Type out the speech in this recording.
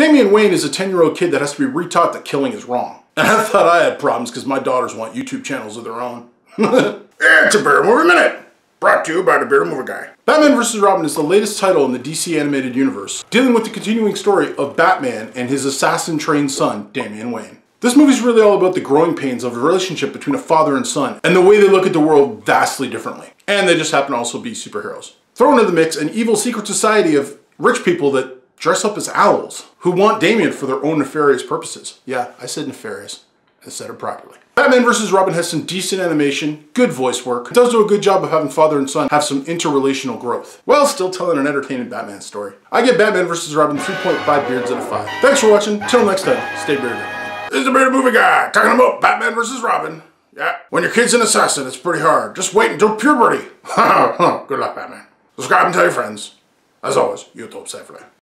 Damian Wayne is a 10-year-old kid that has to be retaught that killing is wrong. And I thought I had problems because my daughters want YouTube channels of their own. it's a Bearded Movie Minute, brought to you by the Bearded Movie Guy. Batman vs. Robin is the latest title in the DC animated universe, dealing with the continuing story of Batman and his assassin-trained son, Damian Wayne. This movie is really all about the growing pains of a relationship between a father and son, and the way they look at the world vastly differently. And they just happen to also be superheroes. Throw into the mix an evil secret society of rich people that dress up as owls, who want Damian for their own nefarious purposes. Yeah, I said nefarious. I said it properly. Batman vs. Robin has some decent animation, good voice work, it does do a good job of having father and son have some interrelational growth, while still telling an entertaining Batman story. I give Batman vs. Robin 3.5 beards out of 5. Thanks for watching, till next time, stay bearded. This is the Bearded Movie Guy, talking about Batman vs. Robin. Yeah, when your kid's an assassin, it's pretty hard. Just wait until puberty. Good luck, Batman. Subscribe and tell your friends. As always, YouTube safely.